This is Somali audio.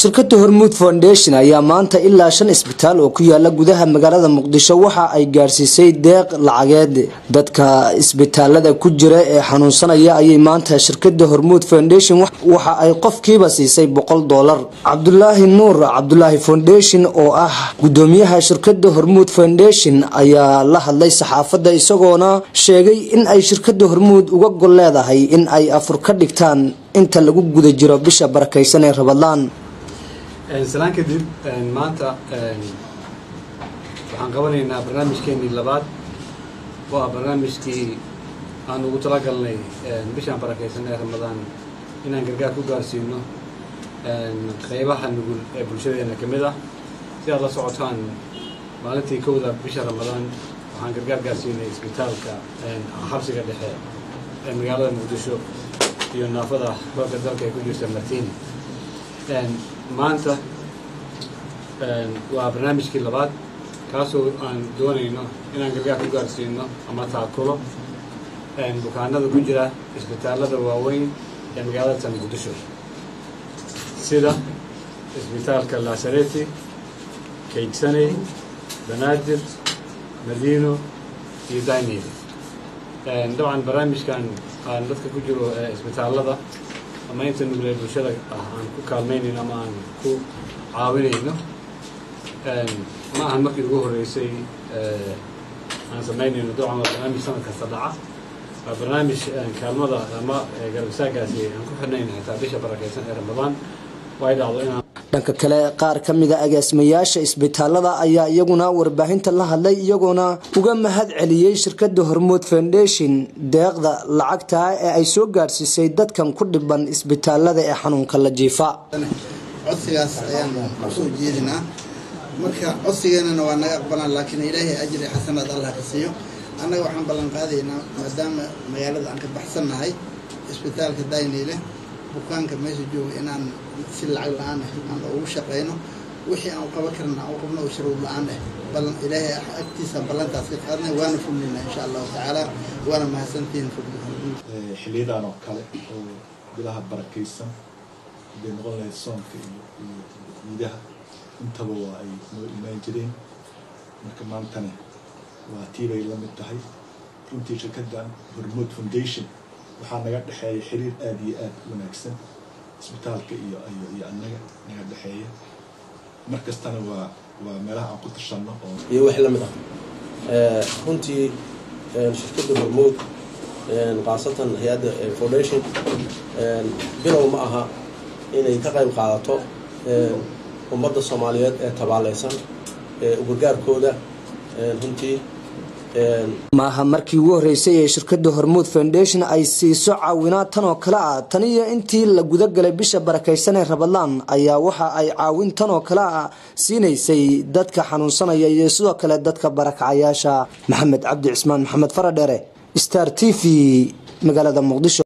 shirkada hormuud foundation ayaa maanta ilaa shan isbitaal oo ku yaalla gudaha magaalada muqdisho waxa ay gaarsiisay deeq lacageed. Dadka isbitaalada ku jira ee xanuunsanaya ayay maanta shirkada hormuud foundation waxa ay qofkiiba siisay boqol doolar cabdulaahi nuur cabdulaahi foundation oo ah gudoomiyaha shirkada hormuud foundation ayaa la hadlay saxaafadda isagoona sheegay in ay shirkada hormuud uga gol leedahay in ay afur ka dhigtaan inta lagu guda jiro bisha barakaysan ee rabadlaan salaan kadib maanta waxaan qabanaynaa barnaamijkeenii labaad. Oo ah barnaamijkii aan ugu talagalnay bishaan barakaysan ee ramadaan inaan gargaar ku gaarsiino qeybaha nugul ee bulshadeena ka mid ah. Si aad la socotaan maalintii kowda bisha ramadaan waxaan gargaar gaarsiinay isbitaalka xabsiga dhexe ee magaalada muqdisho iyo naafada. Dalka dalka ay ku jirta martini maanta waa barnaamijkii labaad kaasoo aan doonayno inaan gargaar ku gaarsiino ama taakulo. Bukaanada ku jira isbitaalada waaweyn ee magaalada tan muqdisho. Sida isbitaalka lasareti kaydsaney banaadir madiino iyo daynil dabcan barnaamijkan aan dadka ku jiro isbitaalada ama inta nuglee bulshada ah aan ku kaalmaynayno ama aan ku caawinayno ma ahan markii ugu horreysay aan samaynayno dabcan waa barnaamij sanad kasta dhaca waa barnaamij kaalmada ama garbisaagaasi aan ku xidhnayna xitaa bisha barakaysan ee ramadaan. Way dhacdo inaan dhanka kale qaar ka mida agaasimayaasha isbitaalada ayaa iyaguna warbaahinta la hadlay iyagoona uga mahad celiyey shirkada hormuud foundation deeqda lacagta ee ay soo gaarsiisay dadkan ku dhiban isbitaalada ee xanuunka la jiifa. Codsigaas ayaan u soo jeedinaa. Marka codsigeenana waa naga aqbalaan laakiin ilaahay ajri xasanaad allah ka siiyo. Annaga waxaan ballan maadaama magaalada aan ka baxsannahay isbitaalka dayniile bukaanka meesha jooga inaan si lacag la'aan ah aan ugu shaqeyno wixii aan qaban karna aan qabno oo shuruud la'aan ah. Ilaahay agtiisa ballantaas ka qaadnay waana fulnayna insha allahu tacaala waana mahadsantihiin xiliyadan oo kale oo bilaha barakaysan haday noqon lahayd soonka iyo iyo ciidaha intaba waa ay noo imaan jireen. Marka maantana waa tiibay la mid tahay. Runtii shirkaddan hormood foundation waxaa naga dhexeeya xiriir aada iyo aada wanaagsan. Isbitaalka iyo iyo annaga naga dhexeeya. Mar kastana waa waa meelaha aan ku tashanno oo iyo wix la mid ah. Runtii shirkadda hormood khaasatan hay'adda foundation bilow ma aha inay ka qayb qaadato ummadda soomaaliyeed ee tabaaleysan gargaarkooda runtii maaha markii ugu horreysay ee shirkada hormuud foundation ay siiso caawinaad tan oo kale ah tan iyo intii la gudagalay bisha barakaysan ee rabadlaan ayaa waxa ay caawin tan oo kale ah siinaysay dadka xanuunsanaya iyo sidoo kale dadka barakacayaasha maxamed cabdi cismaan maxamed faradheere star t v magaalada muqdisho